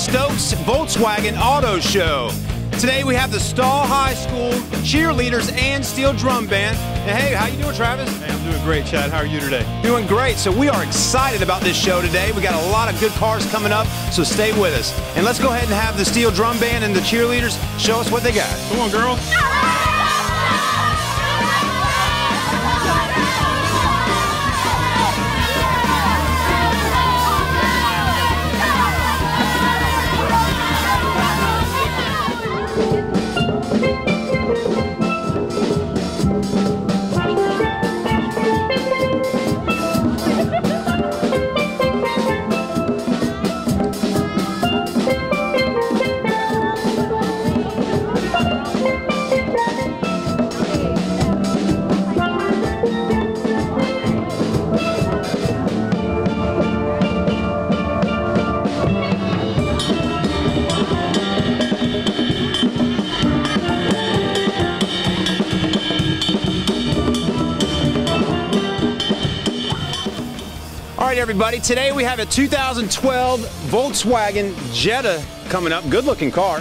Stokes Volkswagen Auto Show. Today we have the Stall High School cheerleaders and steel drum band. And hey, how you doing, Travis? Hey, I'm doing great, Chad. How are you today? Doing great. So we are excited about this show today. We got a lot of good cars coming up, so stay with us. And let's go ahead and have the steel drum band and the cheerleaders show us what they got. Come on, girls. Everybody. Today we have a 2012 Volkswagen Jetta coming up. Good looking car.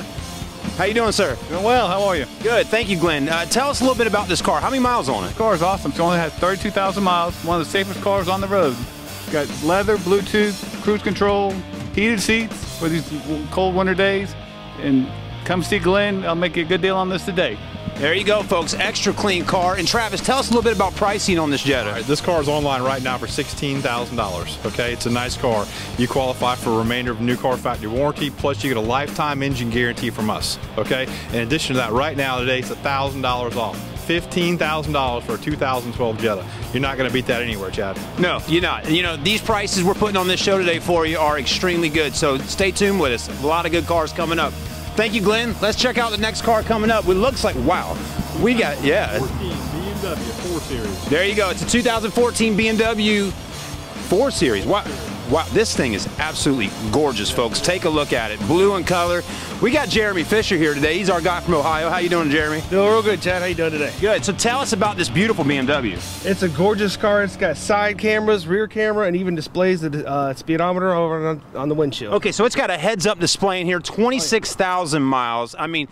How you doing, sir? Doing well. How are you? Good. Thank you, Glenn. Uh, tell us a little bit about this car. How many miles on it? The car is awesome. It only has 32,000 miles. One of the safest cars on the road. It's got leather, Bluetooth, cruise control, heated seats for these cold winter days. And come see Glenn. I'll make you a good deal on this today. There you go, folks. Extra clean car. And Travis, tell us a little bit about pricing on this Jetta. Right, this car is online right now for $16,000. Okay, it's a nice car. You qualify for a remainder of new car factory warranty, plus you get a lifetime engine guarantee from us. Okay, in addition to that, right now today it's $1,000 off. $15,000 for a 2012 Jetta. You're not going to beat that anywhere, Chad. No, you're not. You know, these prices we're putting on this show today for you are extremely good. So stay tuned with us. A lot of good cars coming up. Thank you, Glenn. Let's check out the next car coming up. It looks like, wow, we got, yeah. 14 BMW 4 Series. There you go. It's a 2014 BMW 4 Series. Wow. Wow, this thing is absolutely gorgeous, folks. Take a look at it. Blue in color. We got Jeremy Fisher here today. He's our guy from Ohio. How you doing, Jeremy? Doing real good, Chad. How you doing today? Good. So tell us about this beautiful BMW. It's a gorgeous car. It's got side cameras, rear camera, and even displays the uh, speedometer over on, on, the windshield. Okay, so it's got a heads-up display in here, 26,000 miles. I mean,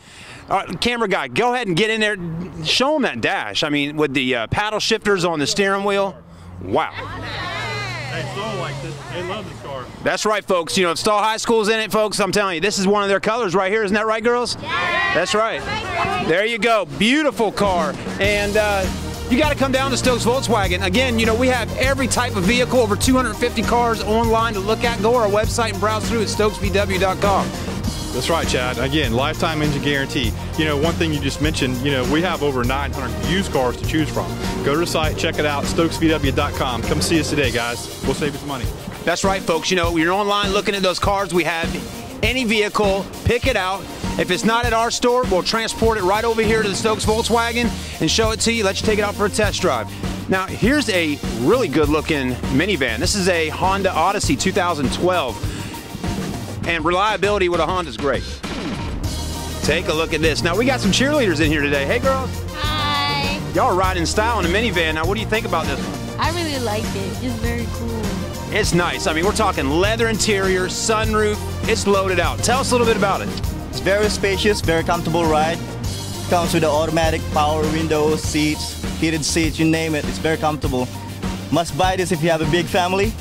uh, camera guy, go ahead and get in there. Show them that dash. I mean, with the uh, paddle shifters on the steering wheel. Wow. They like this. They love this car. That's right, folks. You know, Stall High School's in it, folks. I'm telling you, this is one of their colors right here. Isn't that right, girls? Yeah. That's right. There you go. Beautiful car. And uh, you got to come down to Stokes Volkswagen. Again, you know, we have every type of vehicle, over 250 cars online to look at. Go to our website and browse through at stokesvw.com. That's right, Chad. Again, lifetime engine guarantee. You know, one thing you just mentioned, you know, we have over 900 used cars to choose from. Go to the site, check it out, stokesvw.com. Come see us today, guys. We'll save you some money. That's right, folks. You know, you're online looking at those cars. We have any vehicle, pick it out. If it's not at our store, we'll transport it right over here to the Stokes Volkswagen and show it to you, let you take it out for a test drive. Now, here's a really good looking minivan. This is a Honda Odyssey 2012 and reliability with a Honda is great. Take a look at this. Now we got some cheerleaders in here today. Hey girls. Hi. Y'all riding in style in a minivan. Now what do you think about this one? I really like it. It's very cool. It's nice. I mean, we're talking leather interior, sunroof. It's loaded out. Tell us a little bit about it. It's very spacious, very comfortable ride. Comes with the automatic power windows, seats, heated seats, you name it. It's very comfortable. Must buy this if you have a big family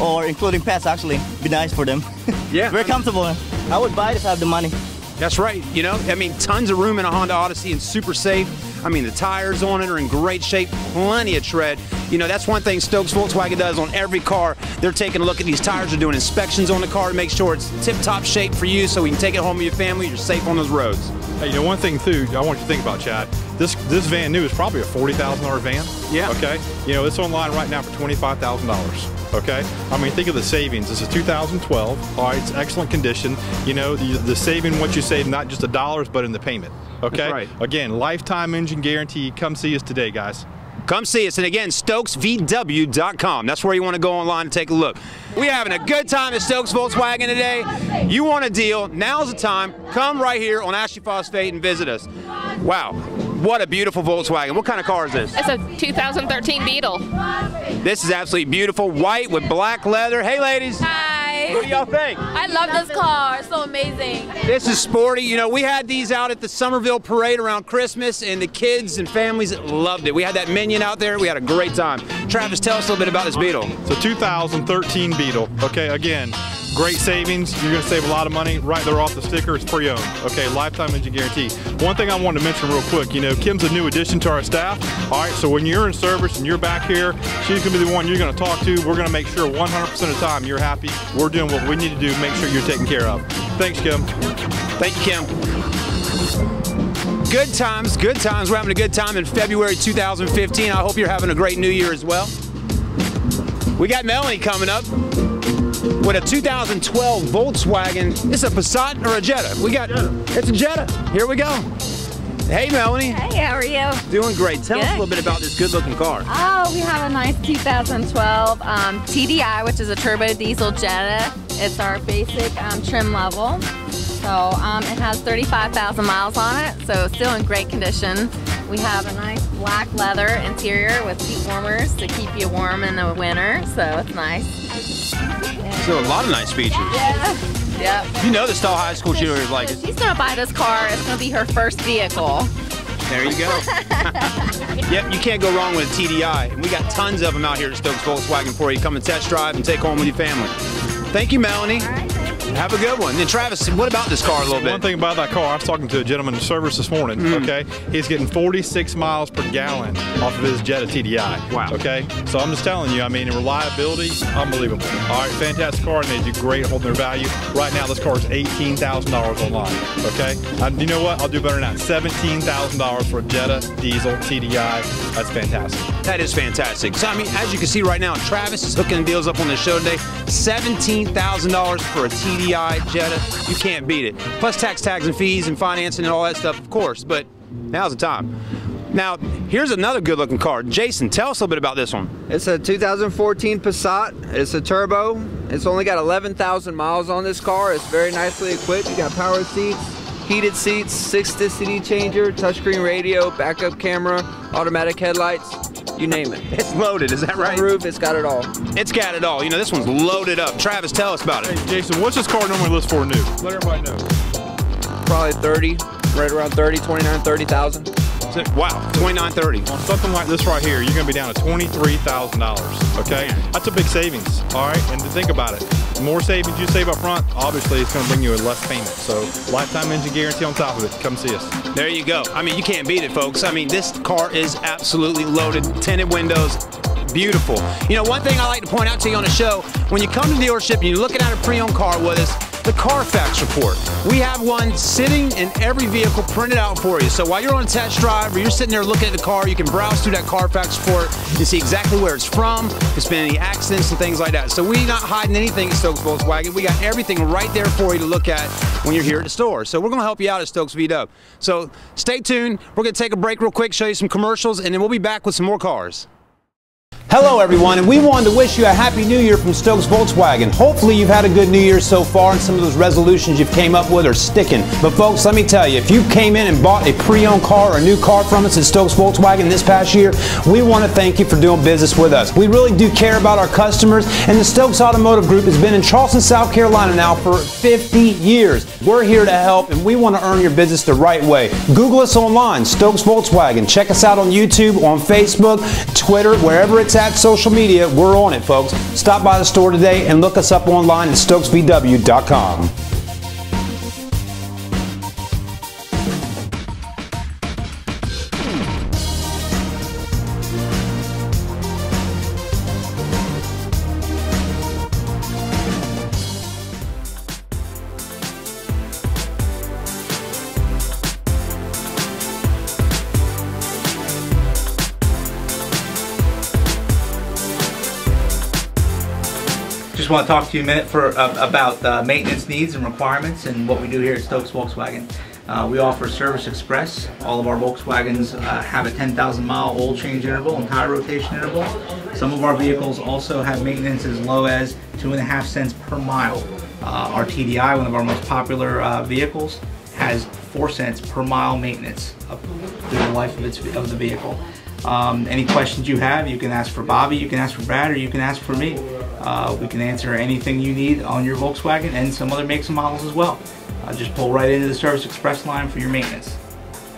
or including pets actually. Be nice for them. Yeah. Very comfortable. I would buy it if I have the money. That's right. You know, I mean, tons of room in a Honda Odyssey and super safe. I mean, the tires on it are in great shape, plenty of tread. You know, that's one thing Stokes Volkswagen does on every car. They're taking a look at these tires, they're doing inspections on the car to make sure it's tip top shape for you so you can take it home with your family. You're safe on those roads. Hey, you know, one thing too, I want you to think about, Chad. This this van new is probably a forty thousand dollar van. Yeah. Okay. You know, it's online right now for twenty five thousand dollars. Okay. I mean, think of the savings. This is 2012. All right, it's excellent condition. You know, the, the saving what you save, not just the dollars, but in the payment. Okay. That's right. Again, lifetime engine guarantee. Come see us today, guys. Come see us. And again, StokesVW.com. That's where you want to go online and take a look. We're having a good time at Stokes Volkswagen today. You want a deal? Now's the time. Come right here on Ashley Phosphate and visit us. Wow. What a beautiful Volkswagen. What kind of car is this? It's a 2013 Beetle. This is absolutely beautiful. White with black leather. Hey, ladies. Hi. What do y'all think? I love this car. It's so amazing. This is sporty. You know, we had these out at the Summerville Parade around Christmas, and the kids and families loved it. We had that minion out there. We had a great time. Travis, tell us a little bit about this Beetle. It's a 2013 Beetle. Okay, again, great savings. You're going to save a lot of money right there off the sticker. It's pre-owned. Okay, lifetime engine guarantee. One thing I wanted to mention real quick. You know, Kim's a new addition to our staff. All right, so when you're in service and you're back here, she's going to be the one you're going to talk to. We're going to make sure 100% of the time you're happy. We're doing what we need to do. Make sure you're taken care of. Thanks, Kim. Thank you, Kim. Good times, good times. We're having a good time in February 2015. I hope you're having a great new year as well. We got Melanie coming up with a 2012 Volkswagen. It's a Passat or a Jetta? We got it's a Jetta. Here we go. Hey, Melanie. Hey, how are you? Doing great. Tell us a little bit about this good-looking car. Oh, we have a nice 2012 um, TDI, which is a turbo diesel Jetta. It's our basic um, trim level. So um, it has 35,000 miles on it, so still in great condition. We have a nice black leather interior with seat warmers to keep you warm in the winter, so it's nice. So a lot of nice features. Yeah. Yep. You know the Stall High School cheerleaders like it. She's gonna buy this car. It's gonna be her first vehicle. There you go. yep, you can't go wrong with a TDI. And we got tons of them out here at Stokes Volkswagen for you. Come and test drive and take home with your family. Thank you, Melanie. Have a good one. And Travis, what about this car a little bit? One thing about that car, I was talking to a gentleman in service this morning. Mm. Okay, he's getting 46 miles per gallon off of his Jetta TDI. Wow. Okay, so I'm just telling you, I mean, reliability, unbelievable. All right, fantastic car, and they do great holding their value. Right now, this car is $18,000 online. Okay, and you know what? I'll do better than that. $17,000 for a Jetta diesel TDI. That's fantastic. That is fantastic. So, I mean, as you can see right now, Travis is hooking deals up on the show today. $17,000 for a TDI Jetta. You can't beat it. Plus tax, tags, and fees and financing and all that stuff, of course. But now's the time. Now, here's another good looking car. Jason, tell us a little bit about this one. It's a 2014 Passat. It's a turbo. It's only got 11,000 miles on this car. It's very nicely equipped. You got power seats, heated seats, six disc CD changer, touchscreen radio, backup camera, automatic headlights. You name it. It's loaded, is that right? Roof. It's got it all. It's got it all. You know, this one's loaded up. Travis, tell us about it. Hey, Jason, what's this car normally list for new? Let everybody know. Probably 30, right around 30, 29, 30,000. Wow, 2930. On something like this right here, you're going to be down to $23,000. Okay, that's a big savings. All right, and to think about it, the more savings you save up front, obviously it's going to bring you a less payment. So lifetime engine guarantee on top of it. Come see us. There you go. I mean, you can't beat it, folks. I mean, this car is absolutely loaded, tinted windows, beautiful. You know, one thing I like to point out to you on the show, when you come to the dealership and you're looking at a pre-owned car with us, the Carfax report. We have one sitting in every vehicle printed out for you. So while you're on a test drive or you're sitting there looking at the car, you can browse through that Carfax report and see exactly where it's from, there's been any accidents and things like that. So we're not hiding anything at Stokes Volkswagen. We got everything right there for you to look at when you're here at the store. So we're going to help you out at Stokes VW. So stay tuned. We're going to take a break real quick, show you some commercials, and then we'll be back with some more cars. Hello, everyone, and we wanted to wish you a happy new year from Stokes Volkswagen. Hopefully, you've had a good new year so far, and some of those resolutions you've came up with are sticking. But, folks, let me tell you, if you came in and bought a pre-owned car or a new car from us at Stokes Volkswagen this past year, we want to thank you for doing business with us. We really do care about our customers, and the Stokes Automotive Group has been in Charleston, South Carolina now for 50 years. We're here to help, and we want to earn your business the right way. Google us online, Stokes Volkswagen. Check us out on YouTube, on Facebook, Twitter, wherever it's at social media, we're on it, folks. Stop by the store today and look us up online at stokesvw.com. Just want to talk to you a minute for uh, about uh, maintenance needs and requirements and what we do here at Stokes Volkswagen. Uh, we offer Service Express. All of our Volkswagens uh, have a 10,000 mile oil change interval and tire rotation interval. Some of our vehicles also have maintenance as low as two and a half cents per mile. Uh, our TDI, one of our most popular uh, vehicles, has four cents per mile maintenance through the life of, its, of the vehicle. Um, any questions you have, you can ask for Bobby, you can ask for Brad, or you can ask for me. Uh, we can answer anything you need on your Volkswagen and some other makes and models as well. Uh, just pull right into the Service Express line for your maintenance.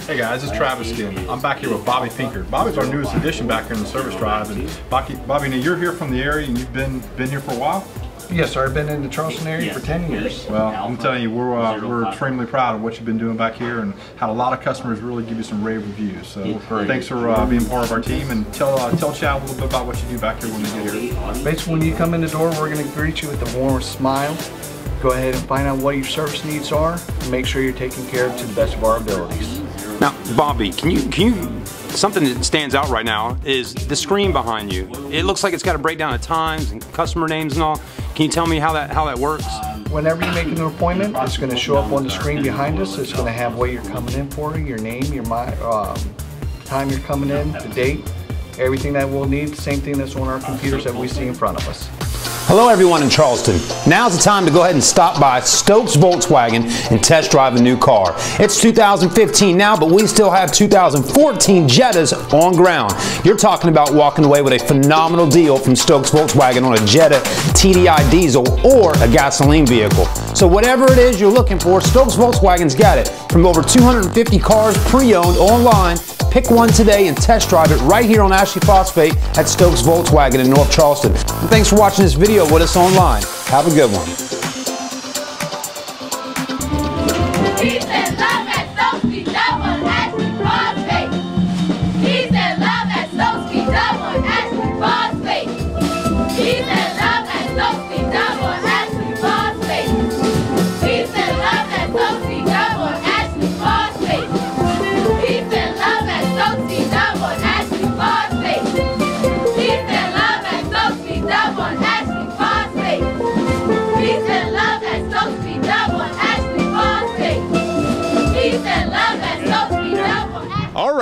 Hey guys, it's Travis again. I'm back here with Bobby Pinker. Bobby's our newest addition back here in the service drive. And Bobby, Bobby, now you're here from the area and you've been been here for a while. Yes, sir. I've been in the Charleston area for 10 years. Well, I'm telling you, we're uh, we're extremely proud of what you've been doing back here, and had a lot of customers really give you some rave reviews. So thanks for uh, being part of our team, and tell uh, tell Chad a little bit about what you do back here when we get here. Basically, when you come in the door, we're going to greet you with a warm smile. Go ahead and find out what your service needs are, and make sure you're taken care of to the best of our abilities. Now, Bobby, can you can you something that stands out right now is the screen behind you. It looks like it's got a breakdown of times and customer names and all. Can you tell me how that how that works? Whenever you make an appointment, it's going to show up on the screen behind us. It's going to have what you're coming in for, your name, your um, time you're coming in, the date, everything that we'll need. Same thing that's on our computers that we see in front of us. Hello, everyone in Charleston. Now's the time to go ahead and stop by Stokes Volkswagen and test drive a new car. It's 2015 now, but we still have 2014 Jettas on ground. You're talking about walking away with a phenomenal deal from Stokes Volkswagen on a Jetta TDI diesel or a gasoline vehicle. So whatever it is you're looking for, Stokes Volkswagen's got it. From over 250 cars pre-owned online, pick one today and test drive it right here on Ashley Phosphate at Stokes Volkswagen in North Charleston. And thanks for watching this video with us online. Have a good one.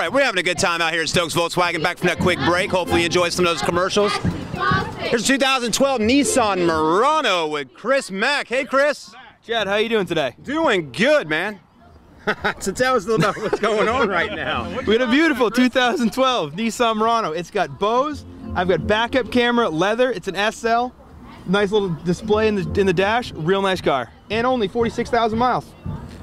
Right, we're having a good time out here at Stokes Volkswagen. Back from that quick break. Hopefully, you enjoyed some of those commercials. Here's a 2012 Nissan Murano with Chris Mack. Hey, Chris. Chad, how you doing today? Doing good, man. so tell us a little about what's going on right now. We got a beautiful 2012 Nissan Murano. It's got Bose. I've got backup camera, leather. It's an SL. Nice little display in the in the dash. Real nice car. And only 46,000 miles.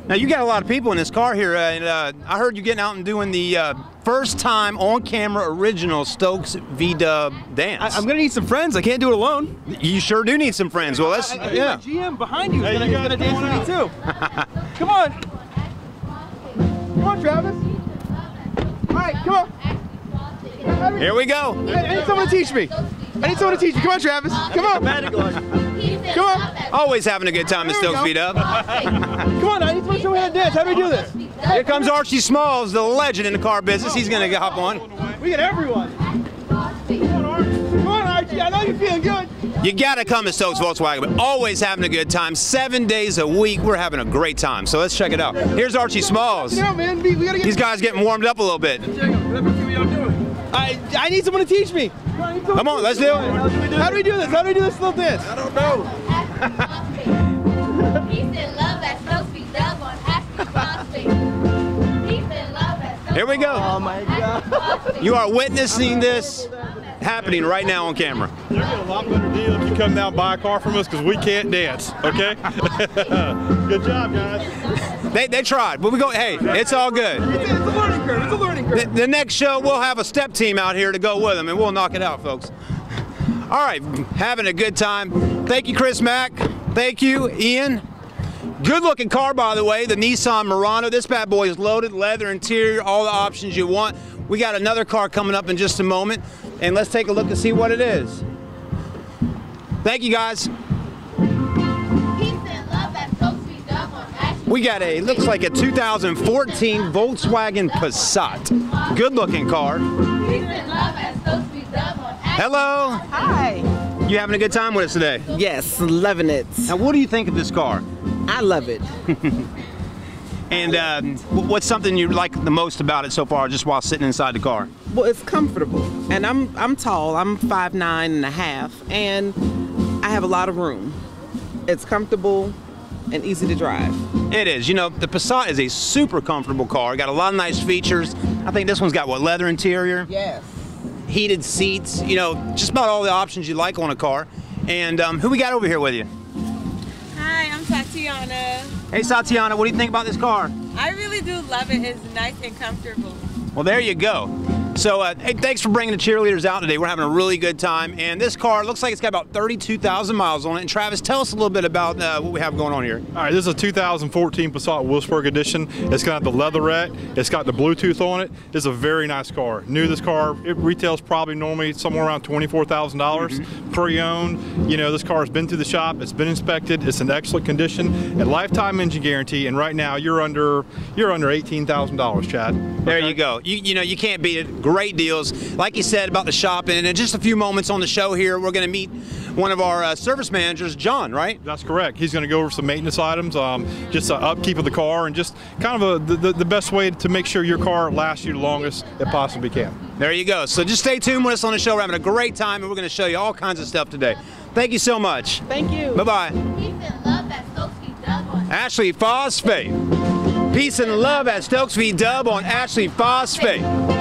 Now you got a lot of people in this car here, uh, and uh, I heard you getting out and doing the uh, first time on camera original Stokes V Dub dance. I, am gonna need some friends. I can't do it alone. You sure do need some friends. Well, let's I, I, yeah. GM behind you is gonna, gonna dance with me too. come on. Come on, Travis. All right, come on. Here we go. I, I need someone to teach me. I need someone to teach me. Come on, Travis. Come on. Come on. Always having a good time at Stokes go. Up. Come on, I need to show me how to dance. How do we do this? Here comes Archie Smalls, the legend in the car business. He's gonna hop on. We get everyone. Come on, Archie. I know you're feeling good. You gotta come to Stokes Volkswagen, but always having a good time. Seven days a week, we're having a great time. So let's check it out. Here's Archie Smalls. Yeah, man. We, we gotta get. These guys getting warmed up a little bit. I I need someone to teach me. Come on, let's do it. How do we do this? How do we do this little dance? I don't know. Peace and love at Stokesy Double Ashley Phosphate. Peace and love at Stokesy Here we go. Oh my God. You are witnessing this happening right now on camera. You're getting a lot better deal if you come down and buy a car from us because we can't dance. Okay. Good job, guys. They, they tried, but we go. Hey, it's all good. It's, it's a learning curve. It's a learning curve. The, the next show, we'll have a step team out here to go with them, and we'll knock it out, folks. All right, having a good time. Thank you, Chris Mack. Thank you, Ian. Good looking car, by the way, the Nissan Murano. This bad boy is loaded, leather interior, all the options you want. We got another car coming up in just a moment, and let's take a look and see what it is. Thank you, guys. We got a, looks like a 2014 Volkswagen Passat. Good looking car. Hello. Hi. You having a good time with us today? Yes, loving it. Now, what do you think of this car? I love it. and um, what's something you like the most about it so far, just while sitting inside the car? Well, it's comfortable, and I'm I'm tall. I'm five nine and a half, and I have a lot of room. It's comfortable and easy to drive. It is. You know, the Passat is a super comfortable car. Got a lot of nice features. I think this one's got what leather interior, Yes. heated seats. You know, just about all the options you like on a car. And um, who we got over here with you? Hi, I'm Tatiana. Hey, Satiana, what do you think about this car? I really do love it. It's nice and comfortable. Well, there you go. So, uh, hey, thanks for bringing the cheerleaders out today. We're having a really good time. And this car looks like it's got about 32,000 miles on it. And Travis, tell us a little bit about uh, what we have going on here. All right, this is a 2014 Passat Wolfsburg Edition. It's got the leatherette. It's got the Bluetooth on it. It's a very nice car. New this car. It retails probably normally somewhere around $24,000 pre-owned. You know, this car has been through the shop. It's been inspected. It's in excellent condition. And lifetime engine guarantee. And right now, you're under you're under $18,000, Chad. There you go. You, you know, you can't beat it. Great deals. Like you said about the shopping. And in just a few moments on the show here, we're going to meet one of our uh, service managers, John, right? That's correct. He's going to go over some maintenance items, um, just uh, upkeep of the car, and just kind of a, the, the, the best way to make sure your car lasts you the longest it possibly can. There you go. So just stay tuned with us on the show. We're having a great time, and we're going to show you all kinds of stuff today. Thank you so much. Thank you. Bye bye. Peace and love at Stokesweet Ashley Phosphate. Peace and love at Stokes V Dub on Ashley Phosphate.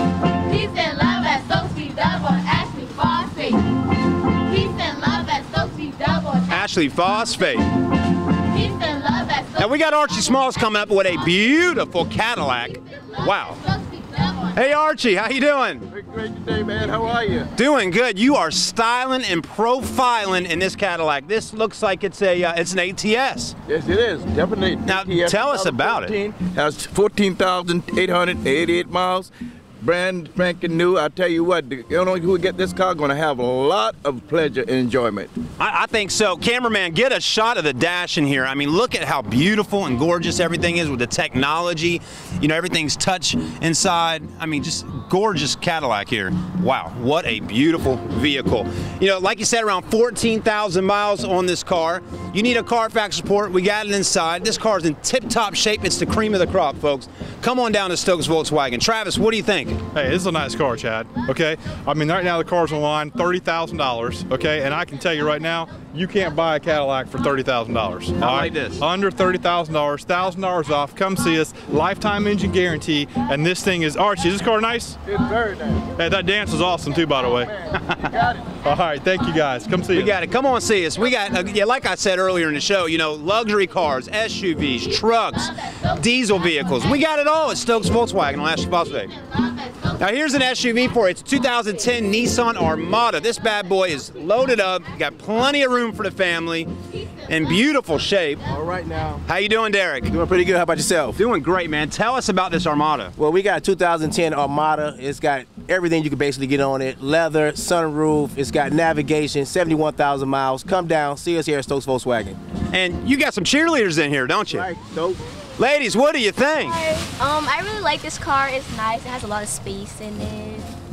Peace and love at Stokes V Dub on Ashley Phosphate. Peace and love at Stokes V Dub on Ashley Phosphate. Peace and love at Now we got Archie Smalls coming up with a beautiful Cadillac. Wow. Hey Archie, how you doing? Great today, man. How are you? Doing good. You are styling and profiling in this Cadillac. This looks like it's a uh, it's an ATS. Yes, it is. Definitely. Now tell us about it. Has 14,888 miles. Brand spanking new. I tell you what, the know who get this car going to have a lot of pleasure and enjoyment. I, I think so. Cameraman, get a shot of the dash in here. I mean, look at how beautiful and gorgeous everything is with the technology. You know, everything's touch inside. I mean, just gorgeous Cadillac here. Wow, what a beautiful vehicle. You know, like you said, around 14,000 miles on this car. You need a Carfax report. We got it inside. This car is in tip-top shape. It's the cream of the crop, folks. Come on down to Stokes Volkswagen. Travis, what do you think? Hey, this is a nice car, Chad. Okay, I mean right now the car's online thirty thousand dollars. Okay, and I can tell you right now, you can't buy a Cadillac for thirty thousand dollars. Not like this. Under thirty thousand dollars, thousand dollars off. Come see us. Lifetime engine guarantee, and this thing is Archie. Is this car nice? It's very nice. Hey, that dance is awesome too, by the way. got it. All right, thank you guys. Come see We us. We got it. Come on, see us. We got, uh, yeah, like I said earlier in the show, you know, luxury cars, SUVs, trucks, diesel vehicles. We got it all at Stokes Volkswagen on Ashley Phosphate. Now here's an SUV for it. It's 2010 Nissan Armada. This bad boy is loaded up. Got plenty of room for the family. In beautiful shape. All right now. How you doing, Derek? Doing pretty good. How about yourself? Doing great, man. Tell us about this Armada. Well, we got a 2010 Armada. It's got everything you can basically get on it. Leather, sunroof. It's got navigation, 71,000 miles. Come down, see us here at Stokes Volkswagen. And you got some cheerleaders in here, don't you? Right, dope. Ladies, what do you think? Um, I really like this car. It's nice. It has a lot of space in it.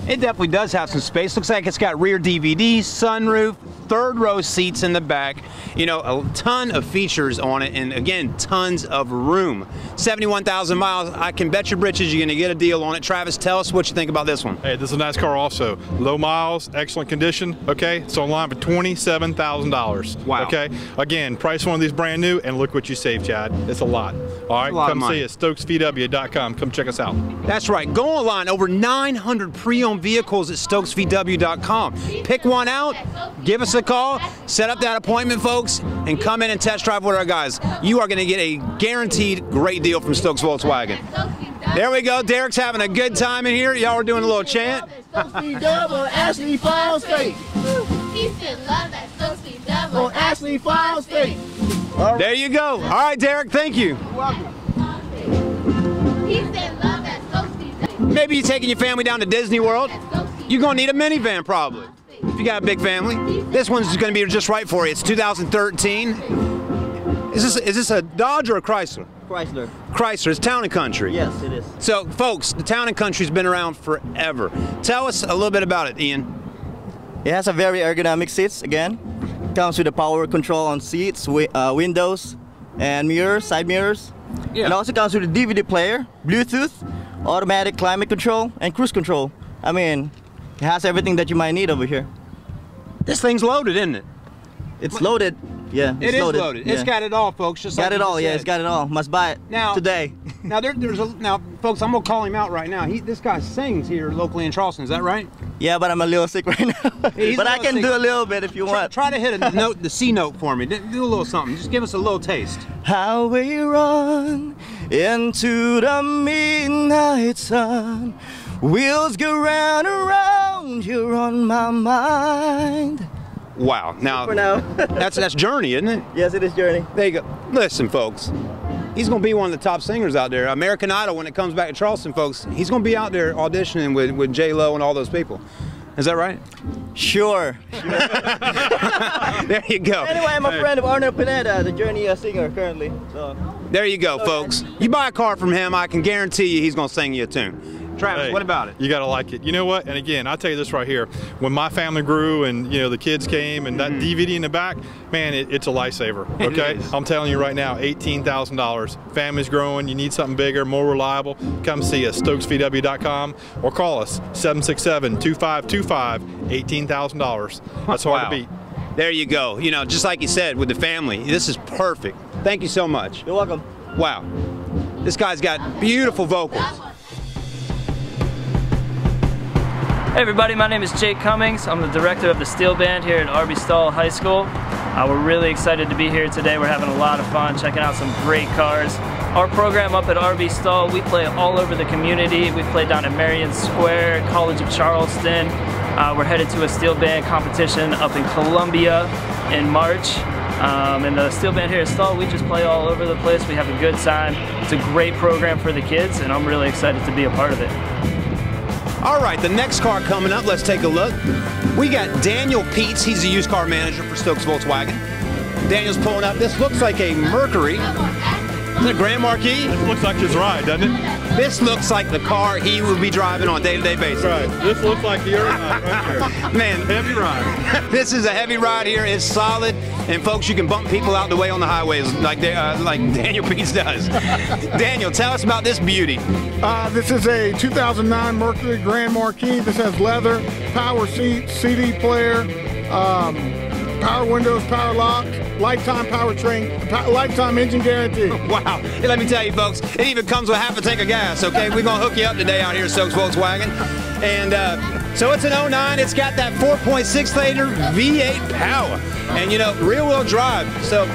It definitely does have some space. Looks like it's got rear DVD, sunroof, third row seats in the back. You know, a ton of features on it, and again, tons of room. 71,000 miles. I can bet your britches you're going to get a deal on it. Travis, tell us what you think about this one. Hey, this is a nice car also. Low miles, excellent condition. Okay, it's online for twenty-seven thousand dollars. Wow. Okay, again, price one of these brand new, and look what you save, Chad. It's a lot. All right, lot come see us. StokesVW.com. Come check us out. That's right. Go online. Over 900 pre-owned vehicles at StokesVW.com. Pick one out. Give us a call. Set up that appointment, folks, and come in and test drive with our guys. You are going to get a guaranteed great deal from Stokes Volkswagen. There we go. Derek's having a good time in here. Y'all are doing a little chant. Stokesy Dub on Ashley Phosphate. Peace and love at Stokesy Dub on Ashley Phosphate. There you go. All right, Derek, thank you. Peace and love at Stokesy Dub. Maybe you're taking your family down to Disney World. You're going to need a minivan probably. If you got a big family. This one's going to be just right for you. It's 2013. Is this is this a Dodge or a Chrysler? Chrysler. Chrysler. It's Town and Country. Yes, it is. So, folks, the Town and Country's been around forever. Tell us a little bit about it, Ian. It has a very ergonomic seats again. Comes with a power control on seats, wi- uh, windows, and mirrors, side mirrors. Yeah. And also comes with a DVD player, Bluetooth, automatic climate control, and cruise control. I mean, it has everything that you might need over here. This thing's loaded, isn't it? It's loaded. Yeah, It it's loaded. loaded. Yeah. It's got it all, folks. Just got like it all. Yeah, it's got it all. Must buy it Now today. now there, there's a now, folks. I'm gonna call him out right now. He, this guy sings here locally in Charleston. Is that right? Yeah, but I'm a little sick right now. But I can sick. do a little bit if you Try, want. try to hit a note, the C note for me. Do do a little something. Just give us a little taste. How we run into the midnight sun. Wheels go round and round, you're on my mind. Wow. Now, For now. that's that's Journey, isn't it? Yes, it is Journey. There you go. Listen, folks. He's going to be one of the top singers out there. American Idol, when it comes back to Charleston, folks, he's going to be out there auditioning with, with J Lo and all those people. Is that right? Sure. There you go. Anyway, I'm a friend of Arnel Pineda, the Journey uh, singer currently. So. There you go, folks. You buy a car from him, I can guarantee you he's going to sing you a tune. Travis, Hey, what about it? You got to like it. You know what? And again, I'll tell you this right here. When my family grew and, you know, the kids came and that DVD in the back, man, it, it's a lifesaver. Mm-hmm. Okay? I'm telling you right now, $18,000. Family's growing. You need something bigger, more reliable. Come see us, stokesvw.com or call us 767 2525 $18,000. That's hard Wow. to beat. There you go. You know, just like you said with the family, this is perfect. Thank you so much. You're welcome. Wow. This guy's got beautiful vocals. Hey everybody, my name is Jake Cummings. I'm the director of the Steel Band here at R.B. Stall High School. Uh, we're really excited to be here today. We're having a lot of fun checking out some great cars. Our program up at R.B. Stall, we play all over the community. We play down at Marion Square, College of Charleston. Uh, we're headed to a steel band competition up in Columbia in March. Um, and the steel band here at Stall, we just play all over the place. We have a good time. It's a great program for the kids, and I'm really excited to be a part of it. All right, the next car coming up, let's take a look. We got Daniel Peets. He's a used car manager for Stokes Volkswagen. Daniel's pulling up. This looks like a Mercury. Is it a Grand Marquis? This looks like his ride, doesn't it? This looks like the car he will be driving on a day-to-day basis. Right. This looks like the ride right there. Man, Heavy ride. this is a heavy ride here. It's solid, and folks, you can bump people out the way on the highways like they, uh, like Daniel Peets does. Daniel, tell us about this beauty. Uh, this is a 2009 Mercury Grand Marquis. This has leather, power seats, CD player, um, power windows, power lock, lifetime powertrain, po- lifetime engine guarantee. Wow. Hey, let me tell you, folks, it even comes with half a tank of gas, okay? We're going to hook you up today out here at Stokes Volkswagen. And uh, so it's an 09. It's got that 4.6 liter V8 power. And, you know, rear wheel drive. So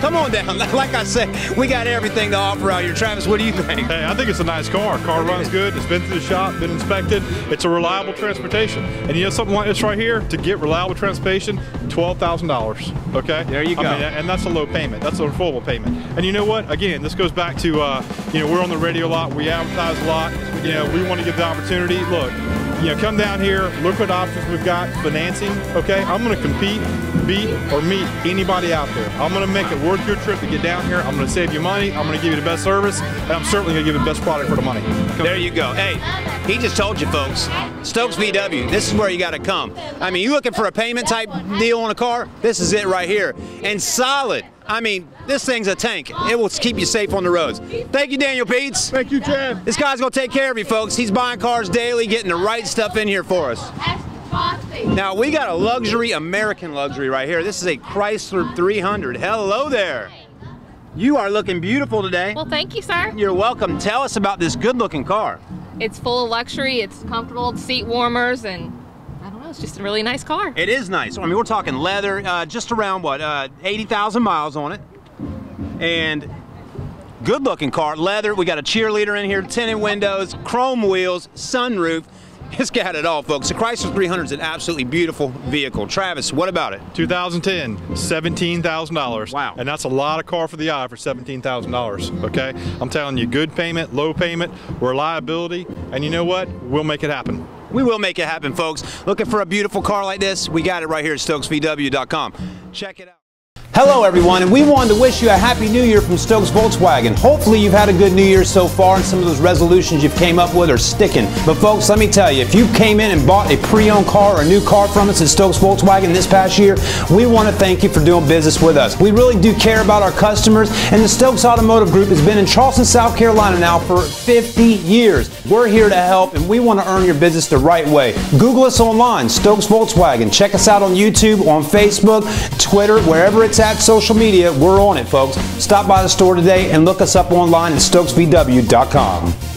come on down. Like I said, we got everything to offer out here. Travis, what do you think? Hey, I think it's a nice car. Car runs good. It's been through the shop, been inspected. It's a reliable transportation. And you know something like this right here? To get reliable transportation, twelve thousand dollars. Okay. There you I go. mean, and that's a low payment. That's a affordable payment. And you know what? Again, this goes back to uh, you know we're on the radio a lot. We advertise a lot. You know we want to give the opportunity. Look, you know come down here. Look what options we've got. Financing. Okay. I'm to compete, beat or meet anybody out there. I'm to make it worth your trip to get down here. I'm to save you money. I'm to give you the best service, and I'm certainly to give you the best product for the money. There you go. Hey, he just told you, folks. Stokes VW, this is where you got to come. I mean, you looking for a payment type deal on a car? This is it right here. And solid. I mean, this thing's a tank. It will keep you safe on the roads. Thank you, Daniel Peets. Thank you, Chad. This guy's going to take care of you, folks. He's buying cars daily, getting the right stuff in here for us. Now, we got a luxury, American luxury right here. This is a Chrysler 300. Hello there. You are looking beautiful today. Well, thank you, sir. You're welcome. Tell us about this good looking car. It's full of luxury. It's comfortable, seat warmers, and I don't know. It's just a really nice car. It is nice. I mean, we're talking leather, uh, just around what, uh, 80,000 miles on it. And Good looking car, leather. We got a cheerleader in here, tinted windows, chrome wheels, sunroof. It's got it all, folks. The Chrysler 300 is an absolutely beautiful vehicle. Travis, what about it? 2010, $17,000. Wow. And that's a lot of car for the eye for $17,000, okay? I'm telling you, good payment, low payment, reliability, and you know what? We'll make it happen. We will make it happen, folks. Looking for a beautiful car like this? We got it right here at StokesVW.com. Check it out. Hello, everyone, and we wanted to wish you a happy new year from Stokes Volkswagen. Hopefully, you've had a good new year so far, and some of those resolutions you've came up with are sticking. But, folks, let me tell you, if you came in and bought a pre-owned car or a new car from us at Stokes Volkswagen this past year, we want to thank you for doing business with us. We really do care about our customers, and the Stokes Automotive Group has been in Charleston, South Carolina now for 50 years. We're here to help, and we want to earn your business the right way. Google us online, Stokes Volkswagen. Check us out on YouTube, on Facebook, Twitter, wherever it's social media, we're on it, folks. Stop by the store today and look us up online at stokesvw.com.